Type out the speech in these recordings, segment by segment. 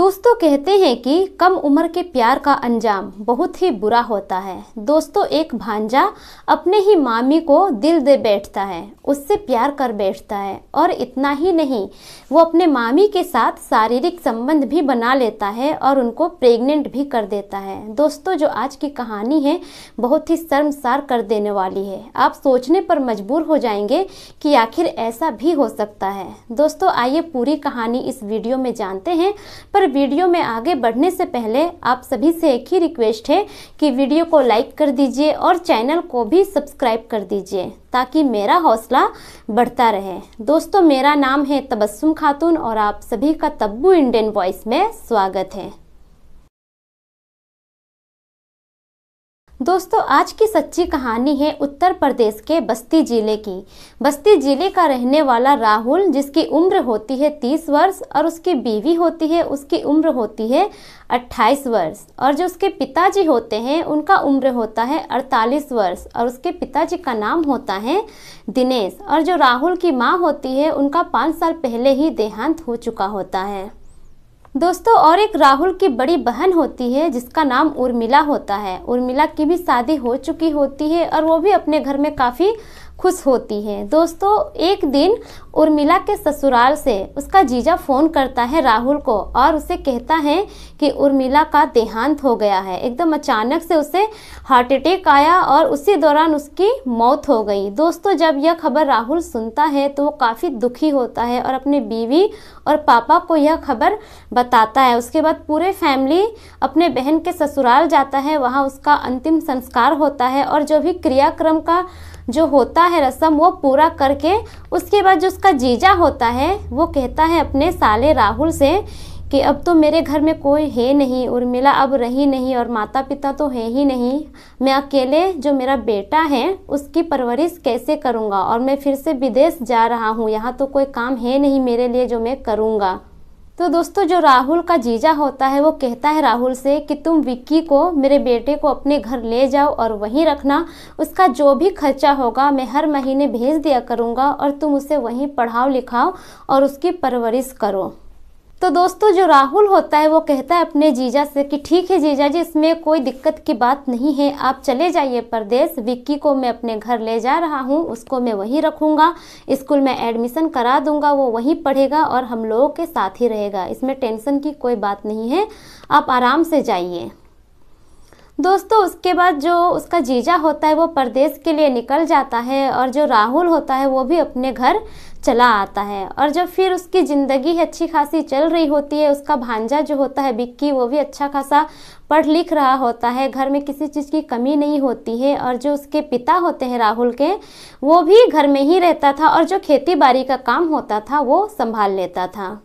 दोस्तों कहते हैं कि कम उम्र के प्यार का अंजाम बहुत ही बुरा होता है। दोस्तों, एक भांजा अपने ही मामी को दिल दे बैठता है, उससे प्यार कर बैठता है और इतना ही नहीं, वो अपने मामी के साथ शारीरिक संबंध भी बना लेता है और उनको प्रेग्नेंट भी कर देता है। दोस्तों, जो आज की कहानी है, बहुत ही शर्मसार कर देने वाली है। आप सोचने पर मजबूर हो जाएँगे कि आखिर ऐसा भी हो सकता है। दोस्तों, आइए पूरी कहानी इस वीडियो में जानते हैं, पर वीडियो में आगे बढ़ने से पहले आप सभी से एक ही रिक्वेस्ट है कि वीडियो को लाइक कर दीजिए और चैनल को भी सब्सक्राइब कर दीजिए ताकि मेरा हौसला बढ़ता रहे। दोस्तों, मेरा नाम है तबस्सुम खातून और आप सभी का तब्बू इंडियन वॉइस में स्वागत है। दोस्तों, आज की सच्ची कहानी है उत्तर प्रदेश के बस्ती ज़िले की। बस्ती ज़िले का रहने वाला राहुल, जिसकी उम्र होती है तीस वर्ष और उसकी बीवी होती है, उसकी उम्र होती है अट्ठाईस वर्ष। और जो उसके पिताजी होते हैं, उनका उम्र होता है अड़तालीस वर्ष और उसके पिताजी का नाम होता है दिनेश। और जो राहुल की माँ होती है, उनका पाँच साल पहले ही देहांत हो चुका होता है। दोस्तों, और एक राहुल की बड़ी बहन होती है, जिसका नाम उर्मिला होता है। उर्मिला की भी शादी हो चुकी होती है और वो भी अपने घर में काफ़ी खुश होती है। दोस्तों, एक दिन उर्मिला के ससुराल से उसका जीजा फ़ोन करता है राहुल को और उसे कहता है कि उर्मिला का देहांत हो गया है। एकदम अचानक से उसे हार्ट अटैक आया और उसी दौरान उसकी मौत हो गई। दोस्तों, जब यह खबर राहुल सुनता है तो वो काफ़ी दुखी होता है और अपने बीवी और पापा को यह खबर बताता है। उसके बाद पूरे फैमिली अपने बहन के ससुराल जाता है। वहाँ उसका अंतिम संस्कार होता है और जो भी क्रियाक्रम का जो होता है रस्म, वो पूरा करके उसके बाद जो उसका जीजा होता है, वो कहता है अपने साले राहुल से कि अब तो मेरे घर में कोई है नहीं उर्मिला अब रही नहीं और माता पिता तो है ही नहीं। मैं अकेले जो मेरा बेटा है, उसकी परवरिश कैसे करूँगा और मैं फिर से विदेश जा रहा हूँ, यहाँ तो कोई काम है नहीं मेरे लिए जो मैं करूँगा। तो दोस्तों, जो राहुल का जीजा होता है, वो कहता है राहुल से कि तुम विक्की को, मेरे बेटे को अपने घर ले जाओ और वहीं रखना। उसका जो भी खर्चा होगा, मैं हर महीने भेज दिया करूँगा और तुम उसे वहीं पढ़ाओ लिखाओ और उसकी परवरिश करो। तो दोस्तों, जो राहुल होता है, वो कहता है अपने जीजा से कि ठीक है जीजा जी, इसमें कोई दिक्कत की बात नहीं है। आप चले जाइए परदेश विक्की को मैं अपने घर ले जा रहा हूँ, उसको मैं वहीं रखूँगा। स्कूल में एडमिशन करा दूँगा, वो वहीं पढ़ेगा और हम लोगों के साथ ही रहेगा। इसमें टेंशन की कोई बात नहीं है। आप आराम से जाइए। दोस्तों, उसके बाद जो उसका जीजा होता है, वो परदेश के लिए निकल जाता है और जो राहुल होता है, वो भी अपने घर चला आता है। और जब फिर उसकी ज़िंदगी अच्छी खासी चल रही होती है, उसका भांजा जो होता है बिक्की, वो भी अच्छा खासा पढ़ लिख रहा होता है। घर में किसी चीज़ की कमी नहीं होती है और जो उसके पिता होते हैं राहुल के, वो भी घर में ही रहता था और जो खेती बाड़ी का काम होता था, वो संभाल लेता था।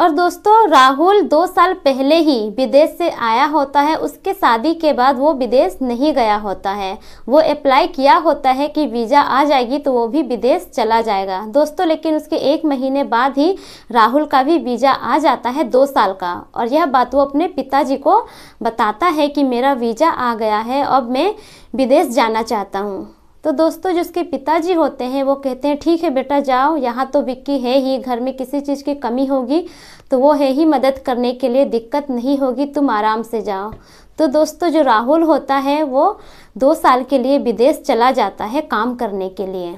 और दोस्तों, राहुल दो साल पहले ही विदेश से आया होता है। उसके शादी के बाद वो विदेश नहीं गया होता है। वो अप्लाई किया होता है कि वीज़ा आ जाएगी तो वो भी विदेश चला जाएगा। दोस्तों, लेकिन उसके एक महीने बाद ही राहुल का भी वीज़ा आ जाता है दो साल का। और यह बात वो अपने पिताजी को बताता है कि मेरा वीज़ा आ गया है, अब मैं विदेश जाना चाहता हूँ। तो दोस्तों, जो उसके पिताजी होते हैं, वो कहते हैं, ठीक है बेटा, जाओ, यहाँ तो विक्की है ही, घर में किसी चीज़ की कमी होगी तो वो है ही मदद करने के लिए, दिक्कत नहीं होगी, तुम आराम से जाओ। तो दोस्तों, जो राहुल होता है, वो दो साल के लिए विदेश चला जाता है काम करने के लिए।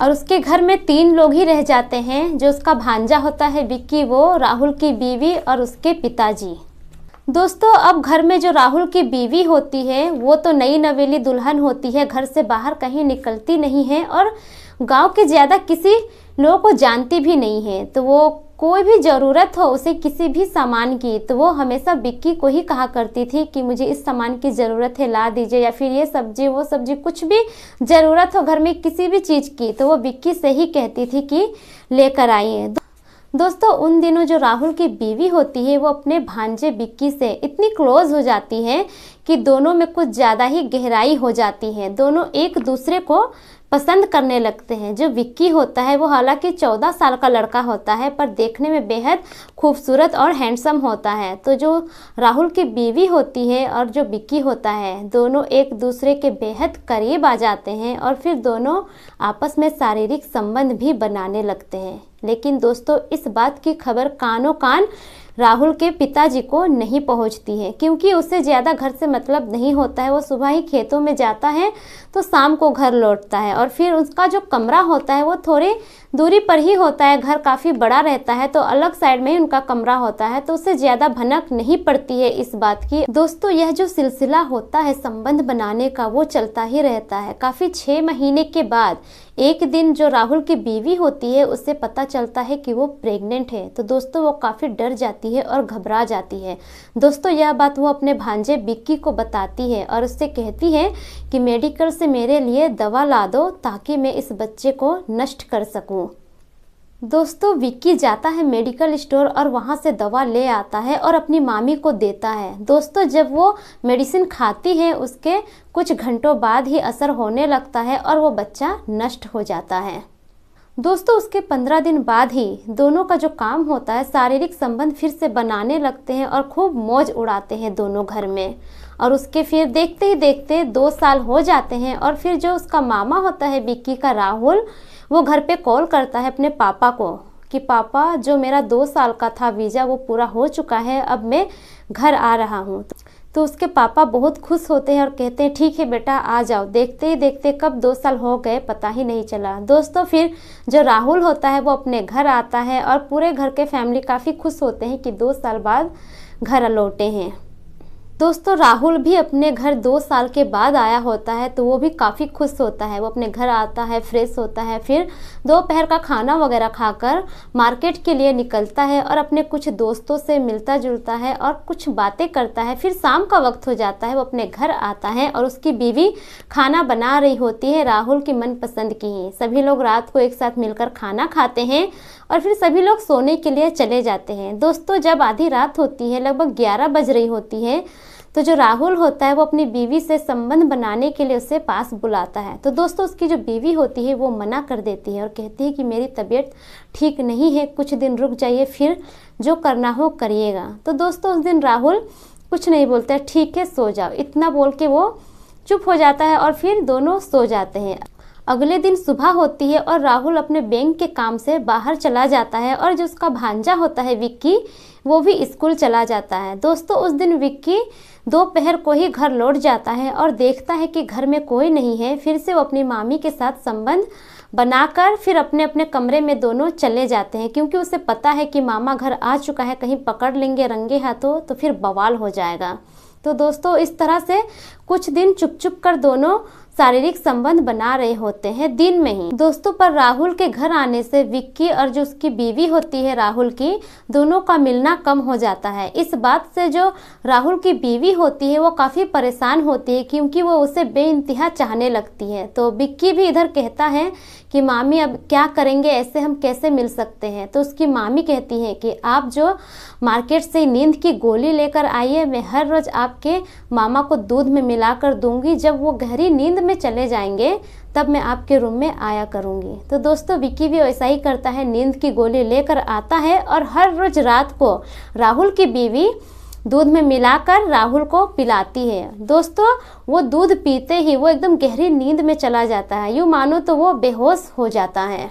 और उसके घर में तीन लोग ही रह जाते हैं, जो उसका भांजा होता है विक्की, वो राहुल की बीवी और उसके पिताजी। दोस्तों, अब घर में जो राहुल की बीवी होती है, वो तो नई नवेली दुल्हन होती है, घर से बाहर कहीं निकलती नहीं है और गाँव के ज़्यादा किसी लोगों को जानती भी नहीं है। तो वो कोई भी ज़रूरत हो, उसे किसी भी सामान की तो वो हमेशा बिक्की को ही कहा करती थी कि मुझे इस सामान की ज़रूरत है, ला दीजिए या फिर ये सब्ज़ी, वो सब्ज़ी कुछ भी ज़रूरत हो घर में किसी भी चीज़ की तो वो बिक्की से ही कहती थी कि लेकर आइए। दोस्तों, उन दिनों जो राहुल की बीवी होती है, वो अपने भांजे बिक्की से इतनी क्लोज हो जाती है कि दोनों में कुछ ज़्यादा ही गहराई हो जाती है। दोनों एक दूसरे को पसंद करने लगते हैं। जो विक्की होता है, वो हालाँकि चौदह साल का लड़का होता है, पर देखने में बेहद खूबसूरत और हैंडसम होता है। तो जो राहुल की बीवी होती है और जो विक्की होता है, दोनों एक दूसरे के बेहद करीब आ जाते हैं और फिर दोनों आपस में शारीरिक संबंध भी बनाने लगते हैं। लेकिन दोस्तों, इस बात की खबर कानों कान राहुल के पिताजी को नहीं पहुँचती है, क्योंकि उसे ज़्यादा घर से मतलब नहीं होता है। वो सुबह ही खेतों में जाता है तो शाम को घर लौटता है और फिर उसका जो कमरा होता है, वो थोड़ी दूरी पर ही होता है, घर काफ़ी बड़ा रहता है तो अलग साइड में ही उनका कमरा होता है तो उसे ज़्यादा भनक नहीं पड़ती है इस बात की। दोस्तों, यह जो सिलसिला होता है, संबंध बनाने का, वो चलता ही रहता है। काफ़ी छः महीने के बाद, एक दिन जो राहुल की बीवी होती है, उससे पता चलता है कि वो प्रेग्नेंट है तो दोस्तों, वो काफ़ी डर जाती है और घबरा जाती है। दोस्तों, यह बात वो अपने भांजे बिक्की को बताती है और उससे कहती है कि मेडिकल से मेरे लिए दवा ला दो, ताकि मैं इस बच्चे को नष्ट कर सकूँ। दोस्तों, विक्की जाता है मेडिकल स्टोर और वहाँ से दवा ले आता है और अपनी मामी को देता है। दोस्तों, जब वो मेडिसिन खाती है, उसके कुछ घंटों बाद ही असर होने लगता है और वो बच्चा नष्ट हो जाता है। दोस्तों, उसके पंद्रह दिन बाद ही दोनों का जो काम होता है, शारीरिक संबंध फिर से बनाने लगते हैं और खूब मौज उड़ाते हैं दोनों घर में। और उसके फिर देखते ही देखते दो साल हो जाते हैं और फिर जो उसका मामा होता है बिक्की का राहुल वो घर पे कॉल करता है अपने पापा को कि, पापा, जो मेरा दो साल का था वीज़ा, वो पूरा हो चुका है, अब मैं घर आ रहा हूँ। तो उसके पापा बहुत खुश होते हैं और कहते हैं, ठीक है बेटा, आ जाओ। देखते ही देखते कब दो साल हो गए, पता ही नहीं चला। दोस्तों, फिर जो राहुल होता है, वो अपने घर आता है और पूरे घर के फैमिली काफ़ी खुश होते हैं कि दो साल बाद घर लौटे हैं। दोस्तों, राहुल भी अपने घर दो साल के बाद आया होता है तो वो भी काफ़ी खुश होता है। वो अपने घर आता है, फ्रेश होता है, फिर दोपहर का खाना वगैरह खाकर मार्केट के लिए निकलता है और अपने कुछ दोस्तों से मिलता जुलता है और कुछ बातें करता है। फिर शाम का वक्त हो जाता है, वो अपने घर आता है और उसकी बीवी खाना बना रही होती है, राहुल की मनपसंद की ही। सभी लोग रात को एक साथ मिलकर खाना खाते हैं और फिर सभी लोग सोने के लिए चले जाते हैं। दोस्तों, जब आधी रात होती है, लगभग ग्यारह बज रही होती है तो जो राहुल होता है, वो अपनी बीवी से संबंध बनाने के लिए उसे पास बुलाता है। तो दोस्तों, उसकी जो बीवी होती है, वो मना कर देती है और कहती है कि मेरी तबीयत ठीक नहीं है, कुछ दिन रुक जाइए, फिर जो करना हो करिएगा। तो दोस्तों, उस दिन राहुल कुछ नहीं बोलता ठीक है, सो जाओ। इतना बोल के वो चुप हो जाता है और फिर दोनों सो जाते हैं। अगले दिन सुबह होती है और राहुल अपने बैंक के काम से बाहर चला जाता है और जो उसका भांजा होता है विक्की, वो भी स्कूल चला जाता है। दोस्तों, उस दिन विक्की दोपहर को ही घर लौट जाता है और देखता है कि घर में कोई नहीं है। फिर से वो अपनी मामी के साथ संबंध बनाकर फिर अपने अपने कमरे में दोनों चले जाते हैं, क्योंकि उसे पता है कि मामा घर आ चुका है, कहीं पकड़ लेंगे रंगे हाथों तो फिर बवाल हो जाएगा। तो दोस्तों, इस तरह से कुछ दिन चुप चुप कर दोनों शारीरिक संबंध बना रहे होते हैं दिन में ही। दोस्तों, पर राहुल के घर आने से विक्की और जो उसकी बीवी होती है राहुल की, दोनों का मिलना कम हो जाता है। इस बात से जो राहुल की बीवी होती है, वो काफ़ी परेशान होती है क्योंकि वो उसे बेइंतहा चाहने लगती है। तो विक्की भी इधर कहता है कि, मामी, अब क्या करेंगे? ऐसे हम कैसे मिल सकते हैं? तो उसकी मामी कहती है कि, आप जो मार्केट से नींद की गोली लेकर आइए मैं हर रोज़ आपके मामा को दूध में मिलाकर दूँगी। जब वो गहरी नींद में चले जाएँगे, तब मैं आपके रूम में आया करूँगी। तो दोस्तों, विक्की भी वैसा ही करता है। नींद की गोली लेकर आता है और हर रोज रात को राहुल की बीवी दूध में मिलाकर राहुल को पिलाती है। दोस्तों, वो दूध पीते ही वो एकदम गहरी नींद में चला जाता है। यूँ मानो तो वो बेहोश हो जाता है।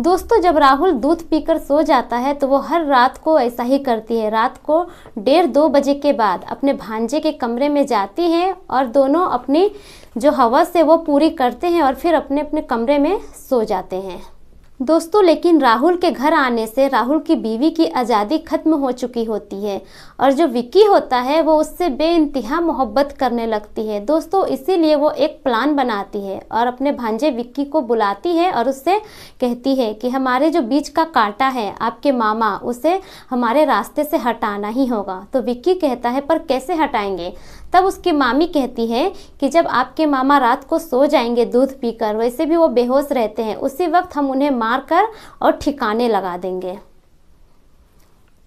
दोस्तों, जब राहुल दूध पीकर सो जाता है तो वो हर रात को ऐसा ही करती है। रात को डेढ़ दो बजे के बाद अपने भांजे के कमरे में जाती है और दोनों अपनी जो हवस है वो पूरी करते हैं और फिर अपने अपने कमरे में सो जाते हैं। दोस्तों, लेकिन राहुल के घर आने से राहुल की बीवी की आज़ादी खत्म हो चुकी होती है और जो विक्की होता है, वो उससे बेइंतहा मोहब्बत करने लगती है। दोस्तों, इसीलिए वो एक प्लान बनाती है और अपने भांजे विक्की को बुलाती है और उससे कहती है कि हमारे जो बीच का कांटा है, आपके मामा, उसे हमारे रास्ते से हटाना ही होगा। तो विक्की कहता है, पर कैसे हटाएँगे? तब उसकी मामी कहती है कि जब आपके मामा रात को सो जाएँगे दूध पीकर, वैसे भी वो बेहोश रहते हैं, उसी वक्त हम उन्हें मार कर और ठिकाने लगा देंगे।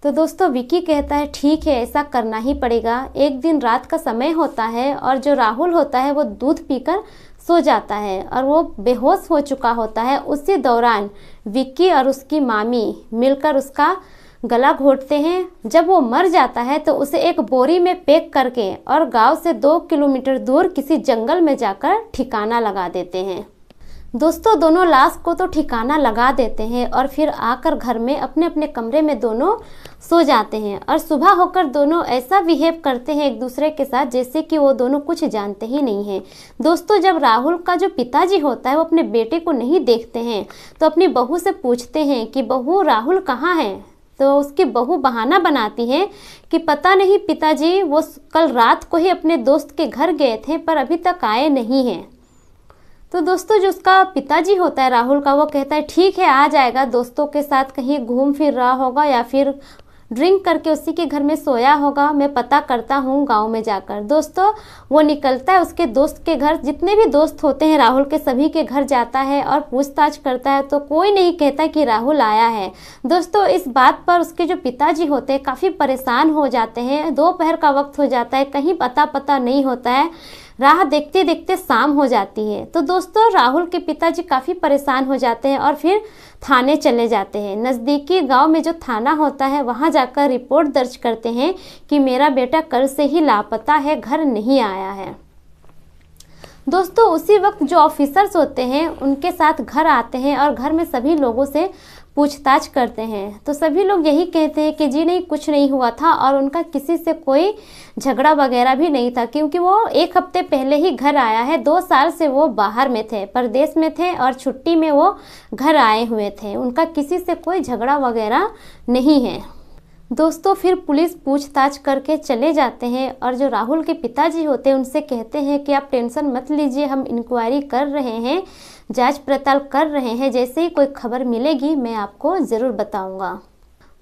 तो दोस्तों, विकी कहता है, ठीक है, ऐसा करना ही पड़ेगा। एक दिन रात का समय होता है और जो राहुल होता है वो दूध पीकर सो जाता है और वो बेहोश हो चुका होता है। उसी दौरान विक्की और उसकी मामी मिलकर उसका गला घोटते हैं। जब वो मर जाता है तो उसे एक बोरी में पैक करके और गाँव से दो किलोमीटर दूर किसी जंगल में जाकर ठिकाना लगा देते हैं। दोस्तों, दोनों लाश को तो ठिकाना लगा देते हैं और फिर आकर घर में अपने अपने कमरे में दोनों सो जाते हैं और सुबह होकर दोनों ऐसा बिहेव करते हैं एक दूसरे के साथ जैसे कि वो दोनों कुछ जानते ही नहीं हैं। दोस्तों, जब राहुल का जो पिताजी होता है, वो अपने बेटे को नहीं देखते हैं तो अपनी बहू से पूछते हैं कि, बहू, राहुल कहाँ है? तो उसकी बहू बहाना बनाती है कि पता नहीं पिताजी, वो कल रात को ही अपने दोस्त के घर गए थे, पर अभी तक आए नहीं हैं। तो दोस्तों, जो उसका पिताजी होता है राहुल का, वो कहता है, ठीक है, आ जाएगा, दोस्तों के साथ कहीं घूम फिर रहा होगा या फिर ड्रिंक करके उसी के घर में सोया होगा। मैं पता करता हूँ गाँव में जाकर। दोस्तों, वो निकलता है उसके दोस्त के घर। जितने भी दोस्त होते हैं, राहुल के सभी के घर जाता है और पूछताछ करता है तो कोई नहीं कहता कि राहुल आया है। दोस्तों, इस बात पर उसके जो पिताजी होते हैं, काफ़ी परेशान हो जाते हैं। दोपहर का वक्त हो जाता है, कहीं पता पता नहीं होता है। राह देखते देखते शाम हो जाती है। तो दोस्तों, राहुल के पिताजी काफ़ी परेशान हो जाते हैं और फिर थाने चले जाते हैं। नज़दीकी गाँव में जो थाना होता है, वहाँ जाकर रिपोर्ट दर्ज करते हैं कि मेरा बेटा कल से ही लापता है, घर नहीं आया है। दोस्तों, उसी वक्त जो ऑफिसर्स होते हैं, उनके साथ घर आते हैं और घर में सभी लोगों से पूछताछ करते हैं। तो सभी लोग यही कहते हैं कि जी नहीं, कुछ नहीं हुआ था और उनका किसी से कोई झगड़ा वगैरह भी नहीं था, क्योंकि वो एक हफ़्ते पहले ही घर आया है। दो साल से वो बाहर में थे, परदेश में थे और छुट्टी में वो घर आए हुए थे। उनका किसी से कोई झगड़ा वगैरह नहीं है। दोस्तों, फिर पुलिस पूछताछ करके चले जाते हैं और जो राहुल के पिताजी होते हैं, उनसे कहते हैं कि आप टेंशन मत लीजिए, हम इंक्वायरी कर रहे हैं, जाँच पड़ताल कर रहे हैं, जैसे ही कोई खबर मिलेगी, मैं आपको ज़रूर बताऊँगा।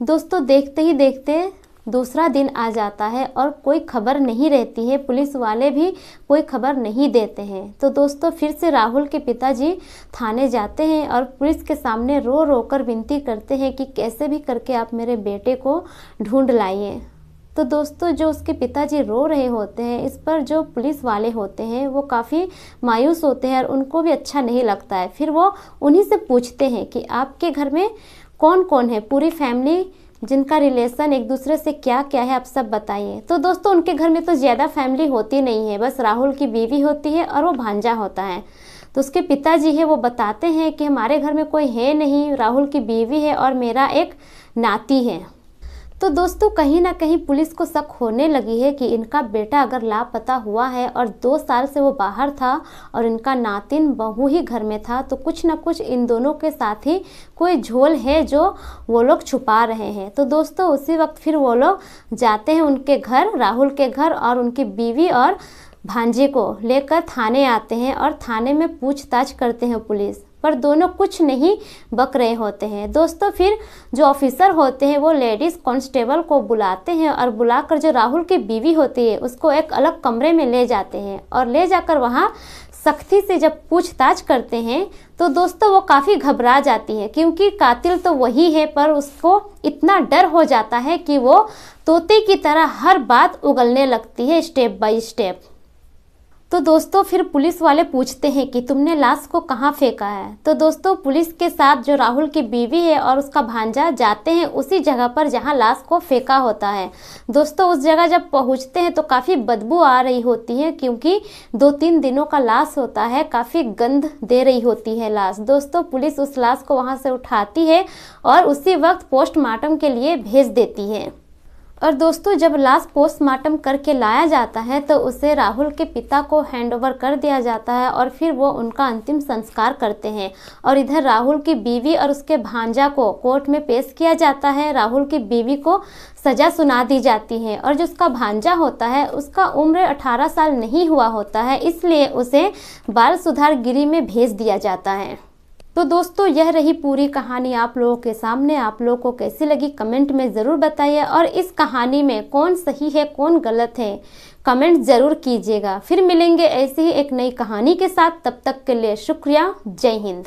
दोस्तों, देखते ही देखते दूसरा दिन आ जाता है और कोई खबर नहीं रहती है, पुलिस वाले भी कोई खबर नहीं देते हैं। तो दोस्तों, फिर से राहुल के पिताजी थाने जाते हैं और पुलिस के सामने रो रो कर विनती करते हैं कि कैसे भी करके आप मेरे बेटे को ढूंढ लाइए। तो दोस्तों, जो उसके पिताजी रो रहे होते हैं, इस पर जो पुलिस वाले होते हैं, वो काफ़ी मायूस होते हैं और उनको भी अच्छा नहीं लगता है। फिर वो उन्हीं से पूछते हैं कि आपके घर में कौन कौन है? पूरी फैमिली जिनका रिलेशन एक दूसरे से क्या क्या है, आप सब बताइए। तो दोस्तों, उनके घर में तो ज़्यादा फैमिली होती नहीं है। बस राहुल की बीवी होती है और वो भांजा होता है। तो उसके पिताजी है, वो बताते हैं कि हमारे घर में कोई है नहीं। राहुल की बीवी है और मेरा एक नाती है। तो दोस्तों, कहीं ना कहीं पुलिस को शक होने लगी है कि इनका बेटा अगर लापता हुआ है और दो साल से वो बाहर था और इनका नातिन बहू ही घर में था तो कुछ ना कुछ इन दोनों के साथ ही कोई झोल है जो वो लोग छुपा रहे हैं। तो दोस्तों, उसी वक्त फिर वो लोग जाते हैं उनके घर, राहुल के घर और उनकी बीवी और भांजे को लेकर थाने आते हैं और थाने में पूछताछ करते हैं पुलिस। पर दोनों कुछ नहीं बक रहे होते हैं। दोस्तों, फिर जो ऑफिसर होते हैं, वो लेडीज़ कांस्टेबल को बुलाते हैं और बुलाकर जो राहुल की बीवी होती है, उसको एक अलग कमरे में ले जाते हैं और ले जाकर वहाँ सख्ती से जब पूछताछ करते हैं तो दोस्तों वो काफ़ी घबरा जाती है क्योंकि कातिल तो वही है, पर उसको इतना डर हो जाता है कि वो तोते की तरह हर बात उगलने लगती है स्टेप बाय स्टेप तो दोस्तों फिर पुलिस वाले पूछते हैं कि तुमने लाश को कहाँ फेंका है? तो दोस्तों पुलिस के साथ जो राहुल की बीवी है और उसका भांजा जाते हैं उसी जगह पर जहाँ लाश को फेंका होता है। दोस्तों उस जगह जब पहुँचते हैं तो काफ़ी बदबू आ रही होती है क्योंकि दो तीन दिनों का लाश होता है, काफ़ी गंध दे रही होती है लाश। दोस्तों पुलिस उस लाश को वहाँ से उठाती है और उसी वक्त पोस्टमार्टम के लिए भेज देती है। और दोस्तों, जब लाश पोस्टमार्टम करके लाया जाता है तो उसे राहुल के पिता को हैंडओवर कर दिया जाता है और फिर वो उनका अंतिम संस्कार करते हैं। और इधर राहुल की बीवी और उसके भांजा को कोर्ट में पेश किया जाता है। राहुल की बीवी को सजा सुना दी जाती है और जो उसका भांजा होता है, उसका उम्र 18 साल नहीं हुआ होता है, इसलिए उसे बाल सुधार गिरी में भेज दिया जाता है। तो दोस्तों, यह रही पूरी कहानी आप लोगों के सामने। आप लोगों को कैसी लगी कमेंट में ज़रूर बताइए और इस कहानी में कौन सही है, कौन गलत है, कमेंट ज़रूर कीजिएगा। फिर मिलेंगे ऐसी ही एक नई कहानी के साथ। तब तक के लिए शुक्रिया। जय हिंद।